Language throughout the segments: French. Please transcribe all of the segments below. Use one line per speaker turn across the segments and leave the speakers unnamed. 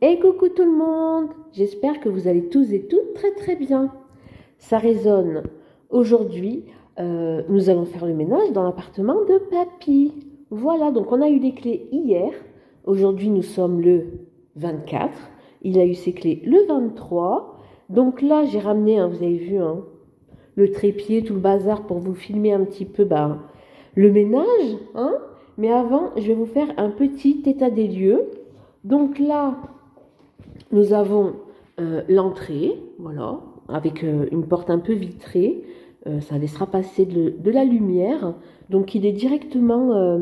Et coucou tout le monde J'espère que vous allez tous et toutes très très bien. Ça résonne. Aujourd'hui, euh, nous allons faire le ménage dans l'appartement de Papy. Voilà, donc on a eu les clés hier. Aujourd'hui, nous sommes le 24. Il a eu ses clés le 23. Donc là, j'ai ramené, hein, vous avez vu, hein, le trépied, tout le bazar pour vous filmer un petit peu bah, le ménage. Hein Mais avant, je vais vous faire un petit état des lieux. Donc là, nous avons euh, l'entrée, voilà, avec euh, une porte un peu vitrée. Euh, ça laissera passer de, la lumière. Donc il est directement,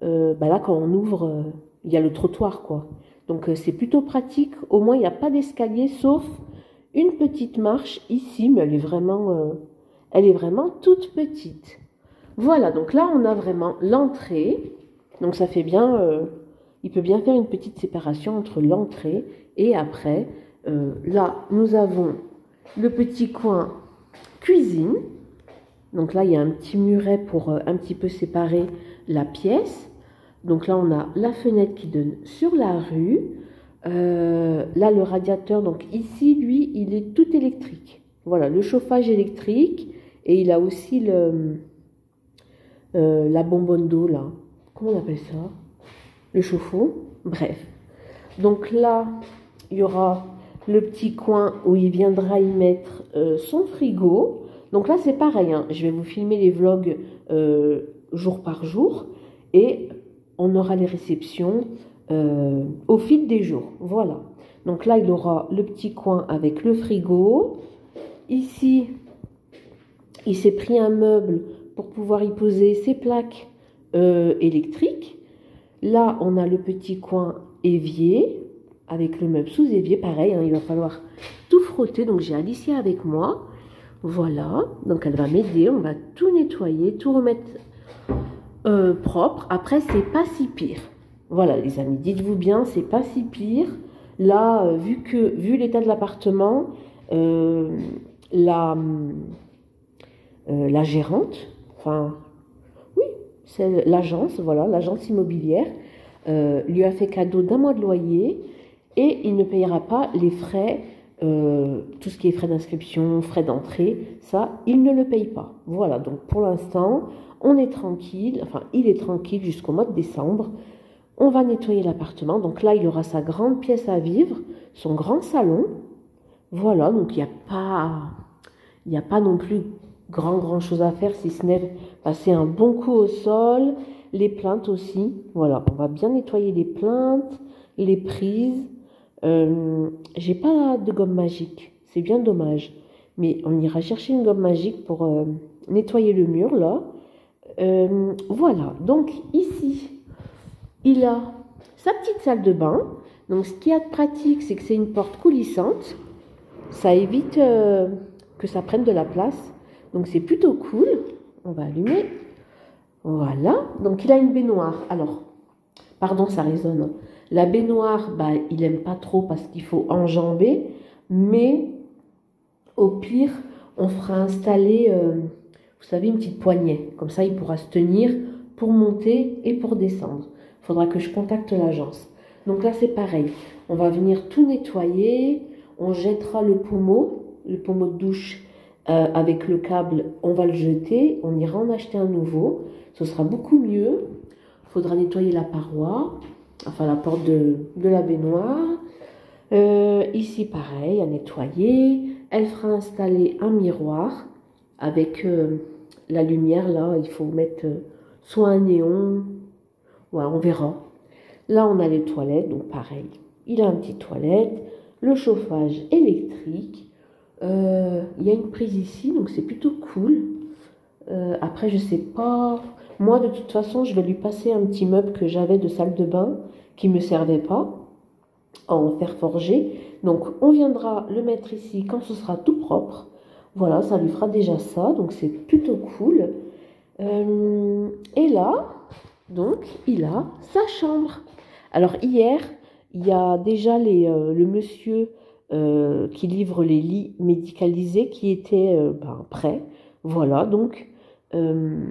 bah là quand on ouvre, il y a le trottoir quoi. Donc c'est plutôt pratique. Au moins il n'y a pas d'escalier, sauf une petite marche ici, mais elle est vraiment, elle est vraiment toute petite. Voilà, donc là on a vraiment l'entrée. Donc ça fait bien il peut bien faire une petite séparation entre l'entrée et après. Euh, là, nous avons le petit coin cuisine. Donc là, il y a un petit muret pour euh, un petit peu séparer la pièce. Donc là, on a la fenêtre qui donne sur la rue. Euh, là, le radiateur, donc ici, lui, il est tout électrique. Voilà, le chauffage électrique. Et il a aussi la bonbonne d'eau, là. Comment on appelle ça? Le chauffe-eau, bref. Donc là, il y aura le petit coin où il viendra y mettre euh, son frigo. Donc là, c'est pareil, hein. je vais vous filmer les vlogs euh, jour par jour et on aura les réceptions euh, au fil des jours. Voilà. Donc là, il aura le petit coin avec le frigo. Ici, il s'est pris un meuble pour pouvoir y poser ses plaques électriques. Là, on a le petit coin évier avec le meuble sous évier. Pareil, hein, il va falloir tout frotter. Donc, j'ai Alicia avec moi. Voilà. Donc, elle va m'aider. On va tout nettoyer, tout remettre euh, propre. Après, c'est pas si pire. Voilà, les amis, dites-vous bien, c'est pas si pire. Là, euh, vu que vu l'état de l'appartement, euh, la, la gérante, enfin l'agence, voilà, l'agence immobilière, euh, lui a fait cadeau d'un mois de loyer et il ne payera pas les frais, euh, tout ce qui est frais d'inscription, frais d'entrée, ça, il ne le paye pas. Voilà, donc pour l'instant, on est tranquille, enfin, il est tranquille jusqu'au mois de décembre. On va nettoyer l'appartement, donc là, il aura sa grande pièce à vivre, son grand salon. Voilà, donc il a pas, il n'y a pas non plus grand, grand chose à faire, si ce n'est passer un bon coup au sol, les plaintes aussi. Voilà, on va bien nettoyer les plaintes, les prises. Euh, J'ai pas de gomme magique, c'est bien dommage. Mais on ira chercher une gomme magique pour euh, nettoyer le mur, là. Euh, voilà, donc ici, il a sa petite salle de bain. Donc ce qui est pratique, c'est que c'est une porte coulissante. Ça évite que ça prenne de la place. Donc c'est plutôt cool. On va allumer. Voilà. Donc il a une baignoire. Alors, pardon, ça résonne. La baignoire, bah, il n'aime pas trop parce qu'il faut enjamber. Mais au pire, on fera installer, euh, vous savez, une petite poignée. Comme ça, il pourra se tenir pour monter et pour descendre. Il faudra que je contacte l'agence. Donc là, c'est pareil. On va venir tout nettoyer. On jettera le pommeau, le pommeau de douche euh, avec le câble, on va le jeter, on ira en acheter un nouveau. Ce sera beaucoup mieux. Faudra nettoyer la paroi, enfin la porte de, la baignoire. Euh, ici, pareil, à nettoyer. Elle fera installer un miroir avec euh, la lumière. Là, il faut mettre soit un néon, ouais, on verra. Là, on a les toilettes, donc pareil. Il a une petite toilette, le chauffage électrique. Euh, il y a une prise ici, donc c'est plutôt cool. Euh, après, je sais pas. Moi, de toute façon, je vais lui passer un petit meuble que j'avais de salle de bain qui me servait pas en fer forgé. Donc, on viendra le mettre ici quand ce sera tout propre. Voilà, ça lui fera déjà ça. Donc, c'est plutôt cool. Euh, et là, donc, il a sa chambre. Alors, hier, il y a déjà le monsieur euh, qui livre les lits médicalisés qui étaient euh, ben, prêts. Voilà, donc euh,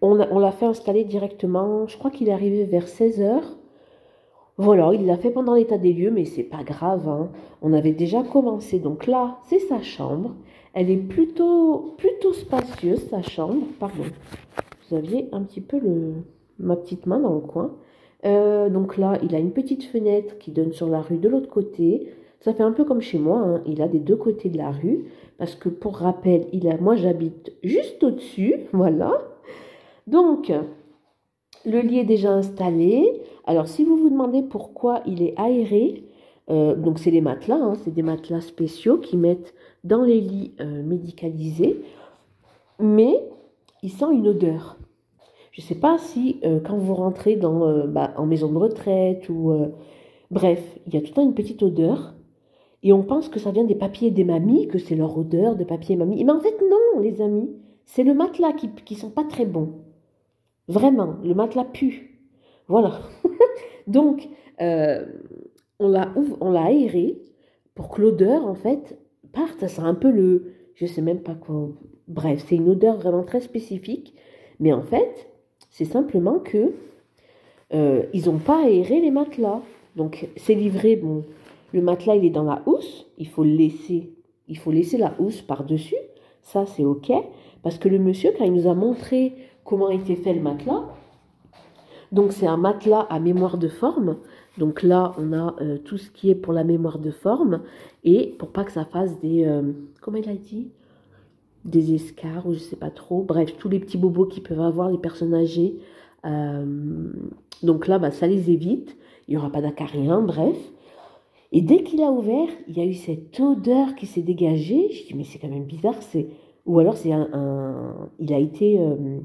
on, l'a fait installer directement, je crois qu'il est arrivé vers 16h. Voilà, il l'a fait pendant l'état des lieux, mais c'est pas grave. hein. On avait déjà commencé. Donc là, c'est sa chambre. Elle est plutôt, plutôt spacieuse, sa chambre. Pardon. Vous aviez un petit peu le, ma petite main dans le coin. Euh, donc là, il a une petite fenêtre qui donne sur la rue de l'autre côté. Ça fait un peu comme chez moi. hein. Il a des deux côtés de la rue. Parce que pour rappel, il a, moi j'habite juste au-dessus. Voilà. Donc, le lit est déjà installé. Alors, si vous vous demandez pourquoi il est aéré, euh, donc c'est les matelas, hein, c'est des matelas spéciaux qui mettent dans les lits euh, médicalisés, mais il sent une odeur. Je ne sais pas si euh, quand vous rentrez dans, bah, en maison de retraite ou... bref, il y a tout le temps une petite odeur. Et on pense que ça vient des papiers des mamies, que c'est leur odeur de papier mamie. Mais en fait, non, les amis. C'est le matelas qui ne sont pas très bons. Vraiment, le matelas pue. Voilà. Donc, euh, on l'a aéré pour que l'odeur, en fait, parte. Ça sent un peu le... Je sais même pas quoi. Bref, c'est une odeur vraiment très spécifique. Mais en fait, c'est simplement que euh, ils n'ont pas aéré les matelas. Donc, c'est livré, bon, le matelas, il est dans la housse. Il faut laisser. Il faut laisser la housse par-dessus. Ça, c'est OK. Parce que le monsieur, quand il nous a montré comment était fait le matelas, donc c'est un matelas à mémoire de forme. Donc là, on a euh, tout ce qui est pour la mémoire de forme. Et pour pas que ça fasse des... euh, comment a dit? Des escarres ou je sais pas trop. Bref, tous les petits bobos qui peuvent avoir les personnes âgées. Euh, donc là, bah, ça les évite. Il n'y aura pas d'acarien, bref. Et dès qu'il a ouvert, il y a eu cette odeur qui s'est dégagée. Je dis, mais c'est quand même bizarre. C'est... Ou alors, c'est un, il a été. euh,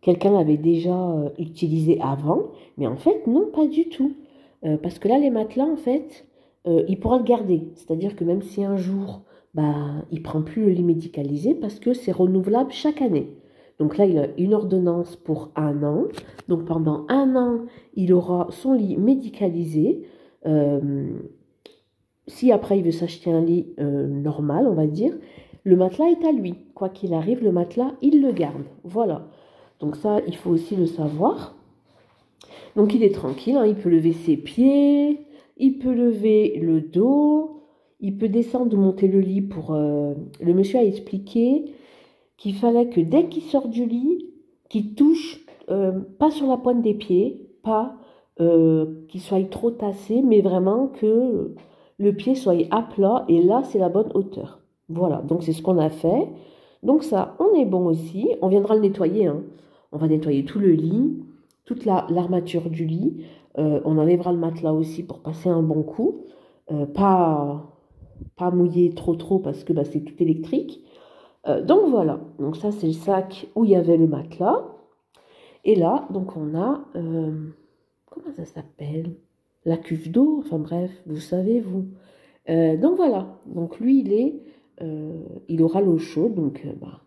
Quelqu'un l'avait déjà euh, utilisé avant. Mais en fait, non, pas du tout. Euh, parce que là, les matelas, en fait, il pourra le garder. C'est-à-dire que même si un jour, bah, il prend plus le lit médicalisé, parce que c'est renouvelable chaque année. Donc là, il a une ordonnance pour un an. Donc pendant un an, il aura son lit médicalisé. Euh, si après il veut s'acheter un lit euh, normal, on va dire, le matelas est à lui. Quoi qu'il arrive, le matelas, il le garde. Voilà. Donc ça, il faut aussi le savoir. Donc il est tranquille, hein, il peut lever ses pieds, il peut lever le dos, il peut descendre, monter le lit pour... euh, Le monsieur a expliqué qu'il fallait que dès qu'il sort du lit, qu'il touche pas sur la pointe des pieds, pas euh, qu'il soit trop tassé, mais vraiment que le pied soit à plat et là c'est la bonne hauteur. Voilà, donc c'est ce qu'on a fait. Donc ça, on est bon aussi. On viendra le nettoyer. hein. On va nettoyer tout le lit, toute la- l'armature du lit. Euh, on enlèvera le matelas aussi pour passer un bon coup. Euh, pas, pas mouiller trop trop parce que bah, c'est tout électrique. Donc voilà, donc ça c'est le sac où il y avait le matelas. Et là, donc on a, comment ça s'appelle? La cuve d'eau, enfin bref, vous savez vous. Euh, donc voilà, donc lui il est, euh, il aura l'eau chaude, donc euh, bah,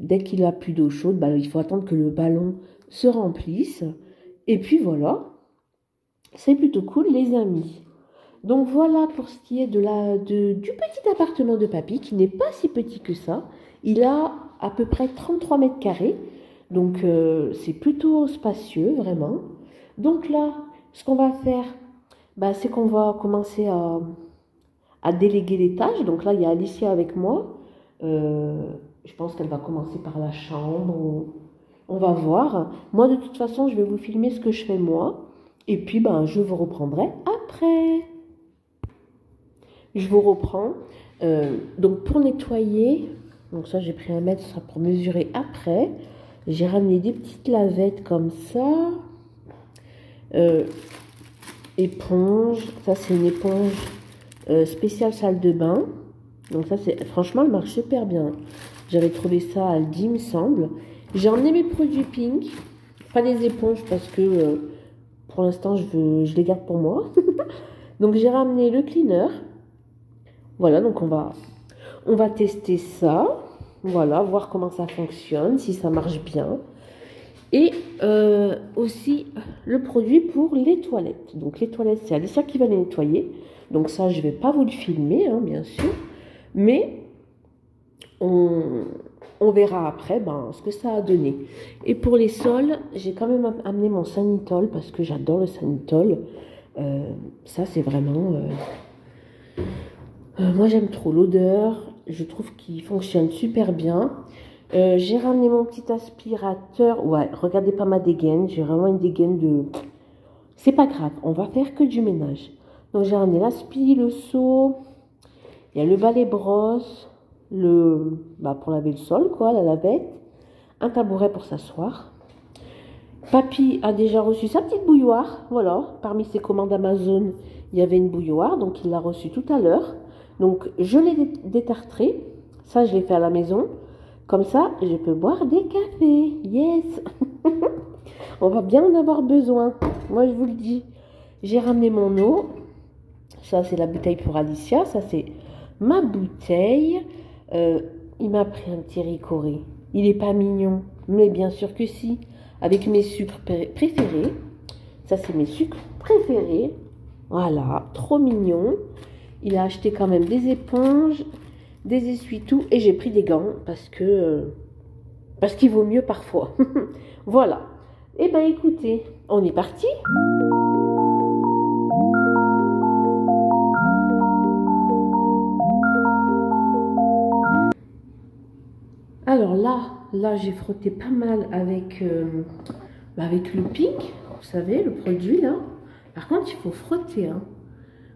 dès qu'il a plus d'eau chaude, bah, il faut attendre que le ballon se remplisse. Et puis voilà, c'est plutôt cool les amis. Donc voilà pour ce qui est de la, de, du petit appartement de papy, qui n'est pas si petit que ça. Il a à peu près 33 mètres carrés, donc c'est plutôt spacieux vraiment. Donc là, ce qu'on va faire, bah, c'est qu'on va commencer à, déléguer les tâches. Donc là, il y a Alicia avec moi. Euh, je pense qu'elle va commencer par la chambre. On va voir. Moi, de toute façon, je vais vous filmer ce que je fais moi. Et puis, ben, je vous reprendrai après. Je vous reprends. Euh, donc, pour nettoyer, donc ça, j'ai pris un mètre, ça sera pour mesurer après. J'ai ramené des petites lavettes comme ça. Euh, éponge. Ça, c'est une éponge euh, spéciale salle de bain. Donc ça, c'est franchement, elle marche super bien. J'avais trouvé ça à Aldi, me semble. J'ai emmené mes produits Pink. Pas les éponges parce que euh, pour l'instant, je, veux, je les garde pour moi. donc j'ai ramené le cleaner. Voilà, donc on va, on va tester ça. Voilà, voir comment ça fonctionne, si ça marche bien. Et euh, aussi le produit pour les toilettes. Donc les toilettes, c'est Alicia qui va les nettoyer. Donc ça, je ne vais pas vous le filmer, hein, bien sûr. Mais on, verra après ben, ce que ça a donné. Et pour les sols, j'ai quand même amené mon sanitol parce que j'adore le sanitol. Euh, ça, c'est vraiment... Euh, moi, j'aime trop l'odeur. Je trouve qu'il fonctionne super bien. J'ai ramené mon petit aspirateur. Ouais, regardez pas ma dégaine. J'ai vraiment une dégaine de... C'est pas grave, on va faire que du ménage. Donc j'ai ramené l'aspi, le seau, il y a le balai brosse, le, bah, pour laver le sol, quoi, la lavette, un tabouret pour s'asseoir. Papy a déjà reçu sa petite bouilloire, voilà. Parmi ses commandes Amazon, il y avait une bouilloire, donc il l'a reçue tout à l'heure. Donc je l'ai détartré, ça je l'ai fait à la maison. Comme ça, je peux boire des cafés, yes On va bien en avoir besoin, moi je vous le dis. J'ai ramené mon eau, ça c'est la bouteille pour Alicia, ça c'est ma bouteille. Euh, il m'a pris un petit ricoré. Il n'est pas mignon, mais bien sûr que si. Avec mes sucres préférés. Ça, c'est mes sucres préférés. Voilà, trop mignon. Il a acheté quand même des éponges, des essuie-tout et j'ai pris des gants parce que euh, parce qu'il vaut mieux parfois. voilà. Eh ben écoutez, on est parti. Alors là, là j'ai frotté pas mal avec, euh, bah, avec le pic, vous savez, le produit là. Par contre, il faut frotter. Il hein.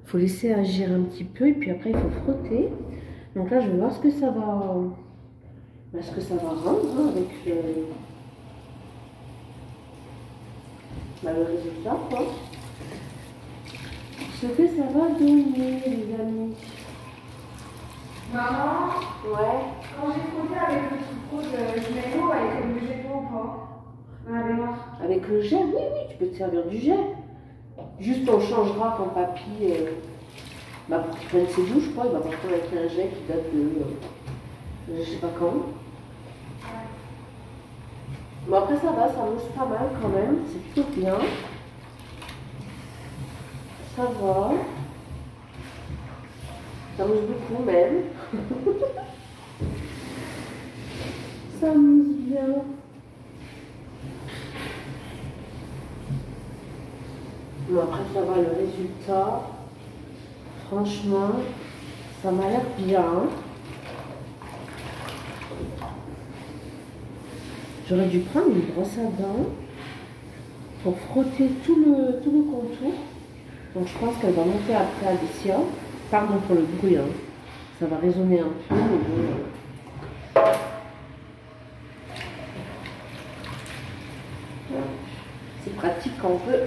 faut laisser agir un petit peu et puis après il faut frotter. Donc là, je vais voir ce que ça va, bah, ce que ça va rendre hein, avec le, bah, le résultat. Quoi. Ce que ça va donner, les amis.
Maman
Ouais.
Quand j'ai frotté avec le sucre de l'eau avec le jet ou pas?
Avec le jet, oui, oui, tu peux te servir du jet. Juste on changera quand papy, euh, bah, pour qu'il ses douches, quoi, il va partir avec un jet qui date de, euh, je sais pas quand. Bon après ça va, ça mousse pas mal quand même, c'est plutôt bien. Ça va. Ça mousse beaucoup même. ça mousse bien. Bon, après, ça va, le résultat, franchement, ça m'a l'air bien. J'aurais dû prendre une brosse à dents pour frotter tout le, contour. Donc, je pense qu'elle va monter après Alicia. Pardon pour le bruit, hein. ça va résonner un peu, C'est pratique quand on peut,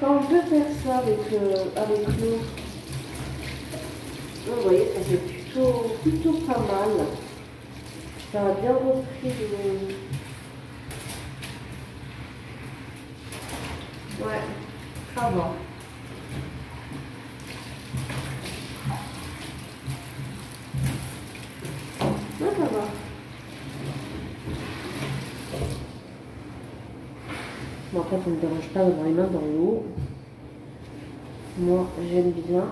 quand on faire ça avec, euh, avec l'eau. Vous voyez, ça fait plutôt, plutôt pas mal. Ça a bien repris le... Ouais, ça va. Bon, après, ça ne me dérange pas d'avoir les mains dans l'eau. Moi, j'aime bien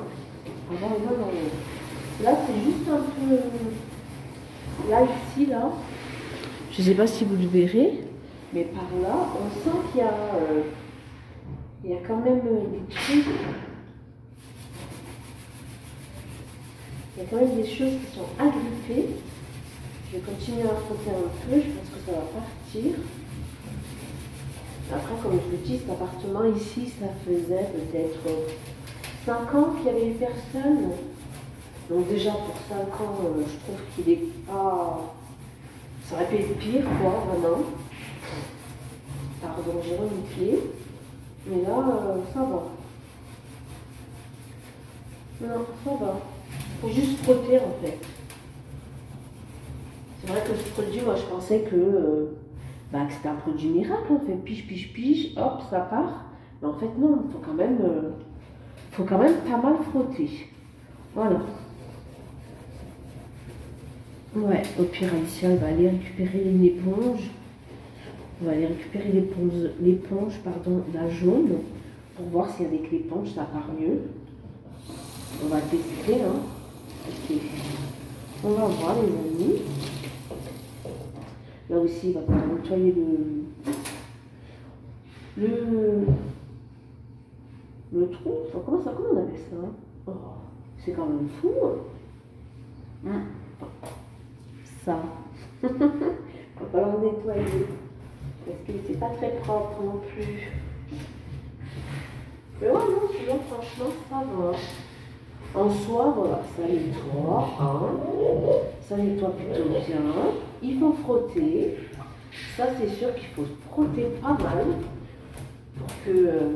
avoir les mains dans l'eau. Là, c'est juste un peu... Là, ici, là, je ne sais pas si vous le verrez, mais par là, on sent qu'il y a... Euh, il y a quand même des trucs... Il y a quand même des choses qui sont agrippées. Je vais continuer à frotter un peu, je pense que ça va partir. Après, comme je vous dis, cet appartement ici, ça faisait peut-être 5 ans qu'il n'y avait personne. Donc déjà, pour 5 ans, euh, je trouve qu'il est pas... Ça aurait pu être pire, quoi, vraiment. Pardon, j'ai remis. Mais là, euh, ça va. Non, ça va. Il faut juste frotter, en fait. C'est vrai que ce produit, moi, je pensais que... Euh, bah, que c'était un produit miracle, on fait piche, piche, piche, hop, ça part. Mais en fait, non, il faut faut quand même pas mal frotter. Voilà. Ouais, au pire, Alicia, elle va aller récupérer une éponge. On va aller récupérer l'éponge, l'éponge, pardon, la jaune, pour voir si avec l'éponge, ça part mieux. On va tester, hein. On va voir, les amis. Là aussi, il va falloir nettoyer le, le, le trou. Enfin, comment, ça, comment on appelle ça hein? Oh, C'est quand même fou. Hein. Ça. il va falloir nettoyer. Parce que c'est pas très propre non plus. Mais ouais, non, franchement, ça va. En soi, voilà, ça nettoie. Hein. Ça nettoie plutôt bien. Il faut frotter. Ça, c'est sûr qu'il faut frotter pas mal pour que, euh,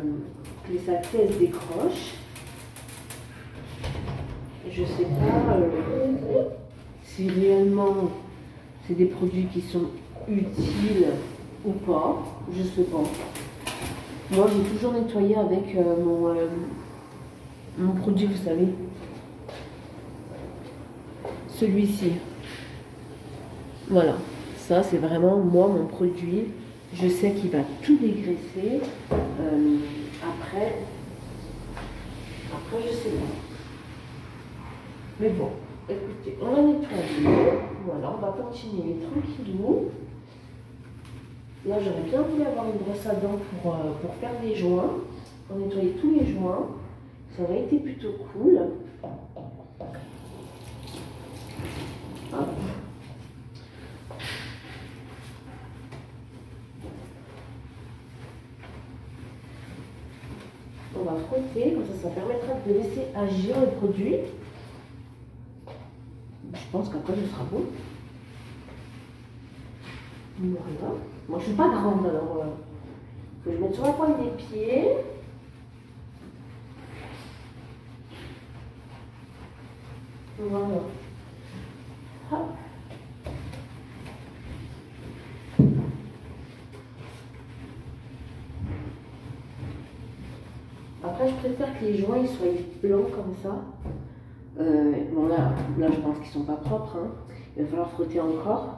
que les saletés décrochent. Je sais pas euh, si réellement c'est des produits qui sont utiles ou pas. Je sais pas. Moi, j'ai toujours nettoyé avec euh, mon, mon produit, vous savez. Celui-ci. Voilà, ça c'est vraiment moi mon produit. Je sais qu'il va tout dégraisser. Euh, après, après je sais pas. Mais bon, écoutez, on va nettoyer. Voilà, on va continuer tranquillement. Là, j'aurais bien voulu avoir une brosse à dents pour, euh, pour faire des joints, pour nettoyer tous les joints. Ça aurait été plutôt cool. On va frotter, comme ça, ça permettra de laisser agir le produit. Pense qu'après, ce sera bon. Voilà. Moi, je ne suis pas grande, alors euh, que je sur la pointe des pieds. Voilà. Hop. Après, je préfère que les joints ils soient blancs comme ça. Euh, bon, là, je pense qu'ils sont pas propres. Hein. Il va falloir frotter encore.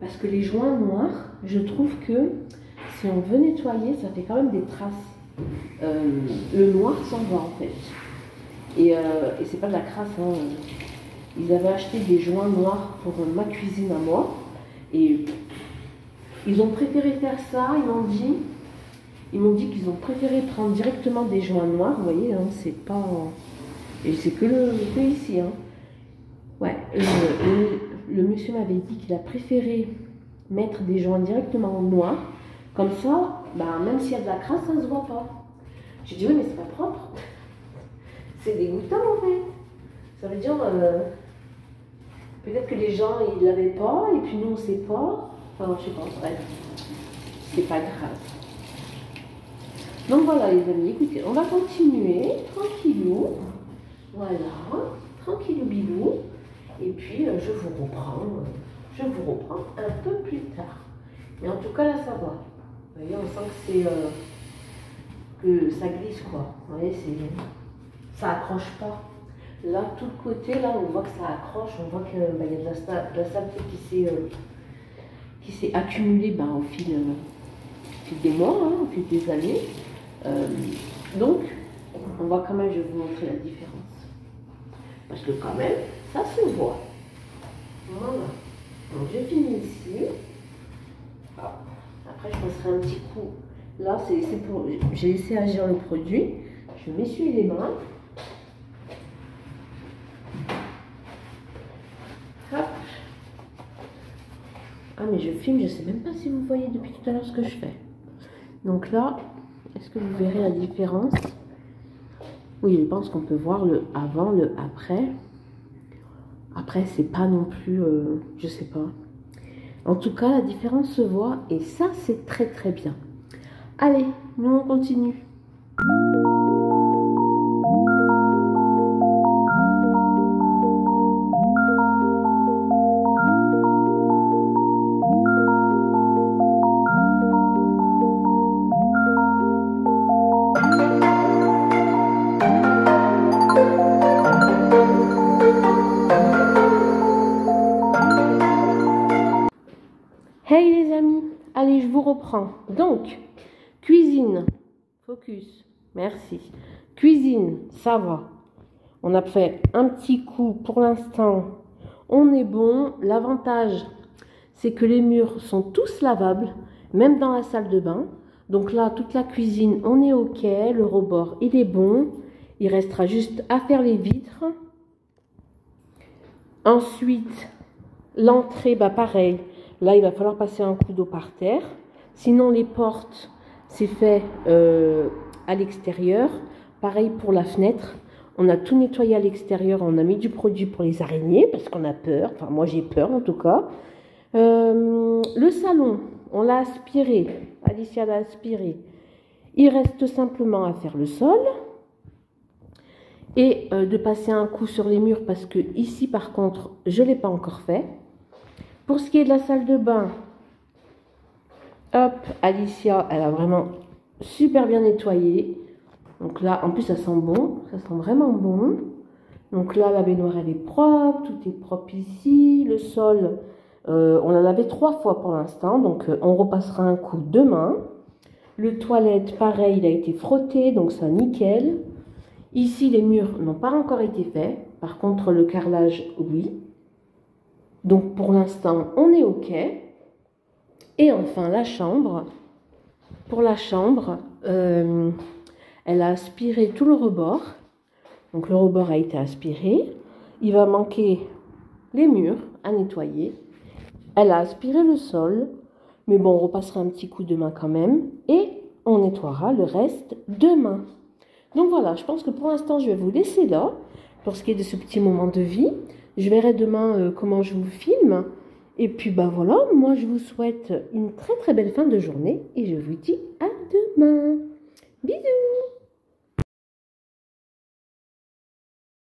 Parce que les joints noirs, je trouve que si on veut nettoyer, ça fait quand même des traces. Euh, le noir s'en va en fait. Et, euh, et c'est pas de la crasse. Hein. Ils avaient acheté des joints noirs pour ma cuisine à moi. Et ils ont préféré faire ça. Ils m'ont dit, ils m'ont dit qu'ils ont préféré prendre directement des joints noirs. Vous voyez, hein, c'est pas. Et c'est que, le, que ici. Hein. Ouais, le, monsieur m'avait dit qu'il a préféré mettre des joints directement en noir. Comme ça, bah, même s'il y a de la crasse, ça ne se voit pas. J'ai dit, oui, mais c'est pas propre. C'est dégoûtant en fait. Ça veut dire, euh, peut-être que les gens, ils l'avaient pas, et puis nous, on ne sait pas. Enfin, je sais pas, bref. C'est pas grave. Donc voilà, les amis, écoutez, on va continuer tranquillou. Voilà, tranquillou bilou. Et puis, euh, je vous reprends. Euh, je vous reprends un peu plus tard. Mais en tout cas, là, ça va. Vous voyez, on sent que c'est. Euh, que ça glisse, quoi. Vous voyez. Ça accroche pas. Là, tout le côté, là, on voit que ça accroche. On voit qu'il bah, y a de la, saleté qui s'est. Accumulée bah, au, fil, au, fil, des mois, hein, au fil des années. donc, on va quand même, je vais vous montrer la différence. Parce que quand même, ça se voit. Voilà. Donc je finis ici. Après, je passerai un petit coup. Là, c'est pour. J'ai laissé agir le produit. Je m'essuie les mains. Hop. Ah, mais je filme, je ne sais même pas si vous voyez depuis tout à l'heure ce que je fais. Donc là, est-ce que vous verrez la différence? Oui, je pense qu'on peut voir le avant, le après. Après, c'est pas non plus, euh, je sais pas. En tout cas, la différence se voit et ça, c'est très très bien. Allez, nous on continue. Donc, cuisine, focus, merci. Cuisine, ça va. On a fait un petit coup pour l'instant. On est bon. L'avantage, c'est que les murs sont tous lavables, même dans la salle de bain. Donc là, toute la cuisine, on est OK. Le rebord, il est bon. Il restera juste à faire les vitres. Ensuite, l'entrée, bah pareil. Là, il va falloir passer un coup d'eau par terre. Sinon, les portes, c'est fait euh, à l'extérieur. Pareil pour la fenêtre. On a tout nettoyé à l'extérieur. On a mis du produit pour les araignées parce qu'on a peur. Enfin, moi, j'ai peur en tout cas. Euh, le salon, on l'a aspiré. Alicia l'a aspiré. Il reste simplement à faire le sol et euh, de passer un coup sur les murs parce que ici par contre je ne l'ai pas encore fait. Pour ce qui est de la salle de bain, hop, Alicia, elle a vraiment super bien nettoyé. Donc là, en plus ça sent bon, ça sent vraiment bon. Donc là, la baignoire elle est propre, tout est propre ici. Le sol, euh, on en avait trois fois pour l'instant, donc euh, on repassera un coup demain. Le toilette, pareil, il a été frotté, donc ça nickel. Ici, les murs n'ont pas encore été faits. Par contre, le carrelage, oui. Donc pour l'instant, on est OK. Et enfin, la chambre. Pour la chambre, euh, elle a aspiré tout le rebord. Donc le rebord a été aspiré. Il va manquer les murs à nettoyer. Elle a aspiré le sol. Mais bon, on repassera un petit coup demain quand même. Et on nettoiera le reste demain. Donc voilà, je pense que pour l'instant, je vais vous laisser là pour ce qui est de ce petit moment de vie. Je verrai demain euh, comment je vous filme. Et puis bah voilà, moi je vous souhaite une très très belle fin de journée et je vous dis à demain. Bisous